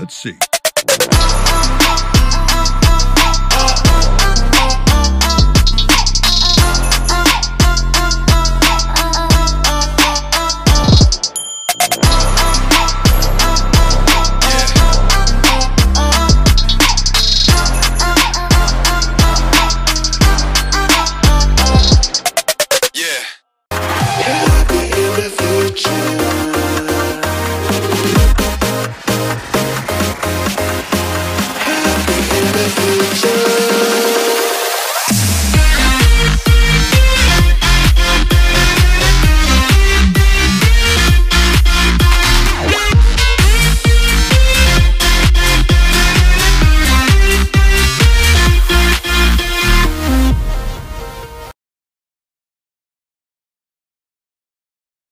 Let's see. the future.